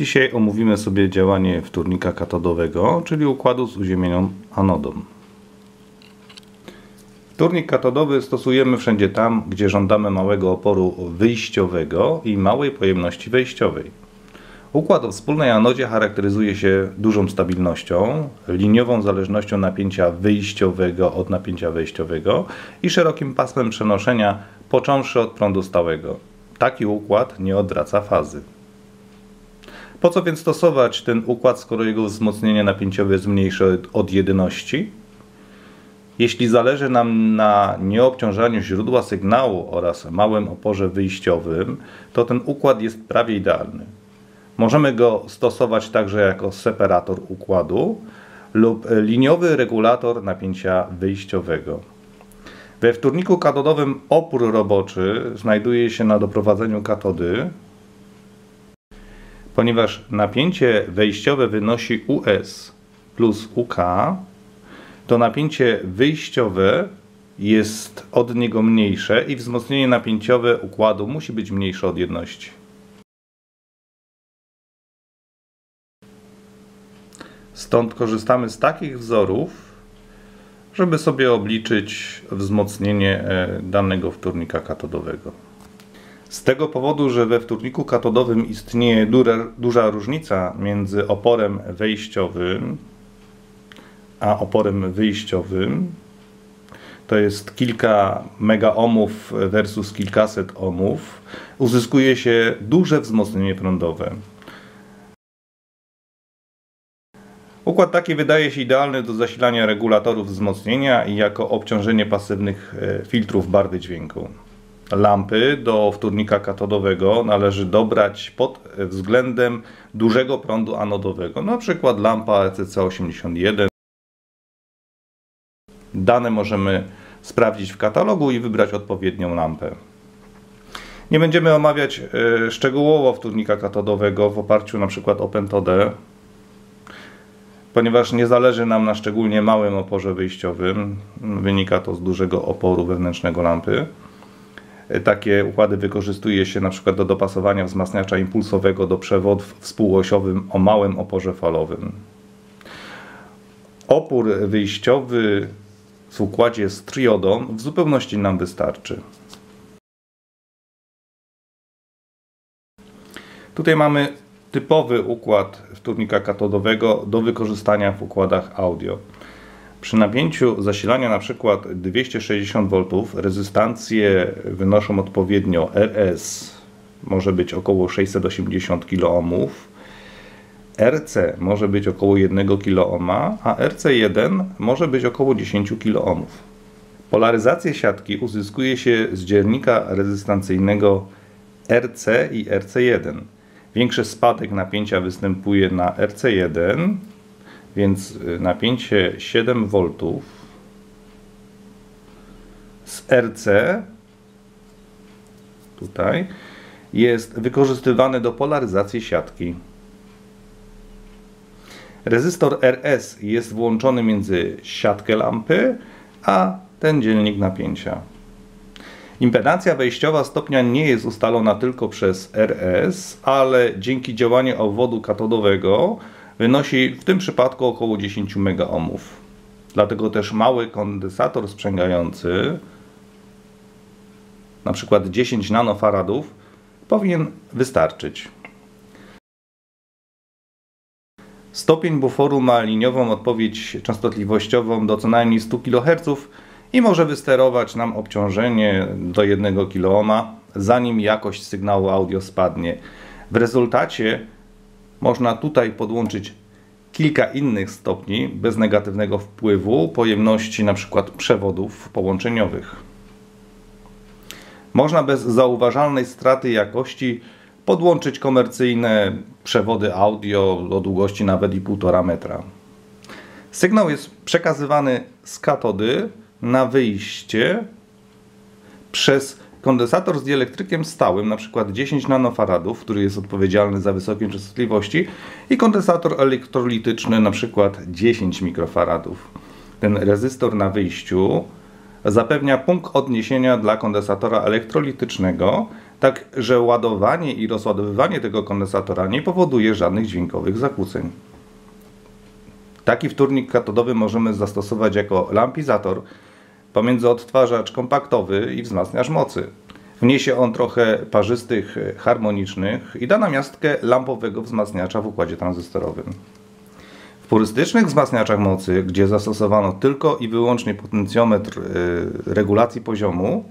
Dzisiaj omówimy sobie działanie wtórnika katodowego, czyli układu z uziemienioną anodą. Wtórnik katodowy stosujemy wszędzie tam, gdzie żądamy małego oporu wyjściowego i małej pojemności wejściowej. Układ o wspólnej anodzie charakteryzuje się dużą stabilnością, liniową zależnością napięcia wyjściowego od napięcia wejściowego i szerokim pasmem przenoszenia, począwszy od prądu stałego. Taki układ nie odwraca fazy. Po co więc stosować ten układ, skoro jego wzmocnienie napięciowe jest mniejsze od jedności? Jeśli zależy nam na nieobciążaniu źródła sygnału oraz małym oporze wyjściowym, to ten układ jest prawie idealny. Możemy go stosować także jako separator układu lub liniowy regulator napięcia wyjściowego. We wtórniku katodowym opór roboczy znajduje się na doprowadzeniu katody, ponieważ napięcie wejściowe wynosi US plus UK, to napięcie wyjściowe jest od niego mniejsze i wzmocnienie napięciowe układu musi być mniejsze od jedności. Stąd korzystamy z takich wzorów, żeby sobie obliczyć wzmocnienie e, danego wtórnika katodowego. Z tego powodu, że we wtórniku katodowym istnieje duża różnica między oporem wejściowym a oporem wyjściowym, to jest kilka megaohmów versus kilkaset ohmów, uzyskuje się duże wzmocnienie prądowe. Układ taki wydaje się idealny do zasilania regulatorów wzmocnienia i jako obciążenie pasywnych e, filtrów barwy dźwięku. Lampy do wtórnika katodowego należy dobrać pod względem dużego prądu anodowego, na przykład lampa ECC81. Dane możemy sprawdzić w katalogu i wybrać odpowiednią lampę. Nie będziemy omawiać e, szczegółowo wtórnika katodowego w oparciu na przykład o pentodę, ponieważ nie zależy nam na szczególnie małym oporze wyjściowym. Wynika to z dużego oporu wewnętrznego lampy. Takie układy wykorzystuje się na przykład do dopasowania wzmacniacza impulsowego do przewodów współosiowym o małym oporze falowym. Opór wyjściowy w układzie z triodą w zupełności nam wystarczy. Tutaj mamy typowy układ wtórnika katodowego do wykorzystania w układach audio. Przy napięciu zasilania na przykład 260 V rezystancje wynoszą odpowiednio RS może być około 680 kiloohmów, RC może być około 1 kOhm, a RC1 może być około 10 kiloohmów. Polaryzację siatki uzyskuje się z dziennika rezystancyjnego RC i RC1. Większy spadek napięcia występuje na RC1, więc y, napięcie 7 V z RC tutaj jest wykorzystywane do polaryzacji siatki. Rezystor RS jest włączony między siatkę lampy a ten dzielnik napięcia. Impedancja wejściowa stopnia nie jest ustalona tylko przez RS, ale dzięki działaniu obwodu katodowego wynosi w tym przypadku około 10 megaohmów. Dlatego też mały kondensator sprzęgający, na przykład 10 nanofaradów, powinien wystarczyć. Stopień buforu ma liniową odpowiedź częstotliwościową do co najmniej 100 kHz i może wysterować nam obciążenie do 1 kΩ, zanim jakość sygnału audio spadnie. W rezultacie można tutaj podłączyć kilka innych stopni bez negatywnego wpływu pojemności np. przewodów połączeniowych. Można bez zauważalnej straty jakości podłączyć komercyjne przewody audio o długości nawet i 1,5 metra. Sygnał jest przekazywany z katody na wyjście przez kondensator z dielektrykiem stałym, na przykład 10 nanofaradów, który jest odpowiedzialny za wysokie częstotliwości i kondensator elektrolityczny, na przykład 10 mikrofaradów. Ten rezystor na wyjściu zapewnia punkt odniesienia dla kondensatora elektrolitycznego, tak że ładowanie i rozładowywanie tego kondensatora nie powoduje żadnych dźwiękowych zakłóceń. Taki wtórnik katodowy możemy zastosować jako lampizator pomiędzy odtwarzacz kompaktowy i wzmacniacz mocy. Wniesie on trochę parzystych, harmonicznych i da namiastkę lampowego wzmacniacza w układzie tranzystorowym. W purystycznych wzmacniaczach mocy, gdzie zastosowano tylko i wyłącznie potencjometr y, regulacji poziomu,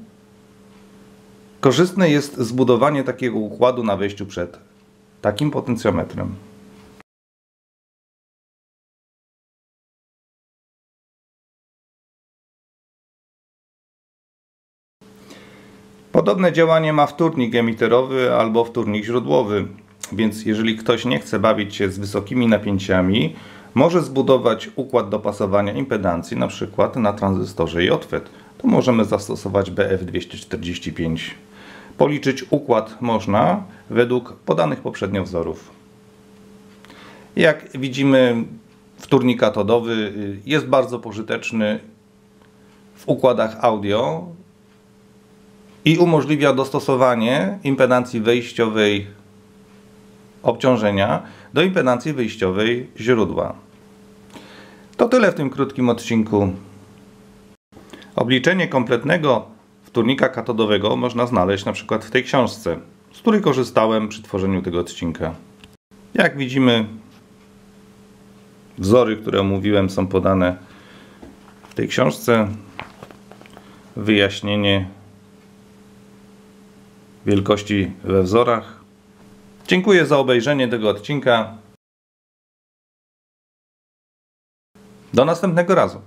korzystne jest zbudowanie takiego układu na wejściu przed takim potencjometrem. Podobne działanie ma wtórnik emiterowy albo wtórnik źródłowy, więc jeżeli ktoś nie chce bawić się z wysokimi napięciami, może zbudować układ dopasowania impedancji np. na tranzystorze JFET. To możemy zastosować BF245. Policzyć układ można według podanych poprzednio wzorów. Jak widzimy, wtórnik katodowy jest bardzo pożyteczny w układach audio i umożliwia dostosowanie impedancji wejściowej obciążenia do impedancji wyjściowej źródła. To tyle w tym krótkim odcinku. Obliczenie kompletnego wtórnika katodowego można znaleźć na przykład w tej książce, z której korzystałem przy tworzeniu tego odcinka. Jak widzimy, wzory, które omówiłem, są podane w tej książce. Wyjaśnienie wielkości we wzorach. Dziękuję za obejrzenie tego odcinka. Do następnego razu.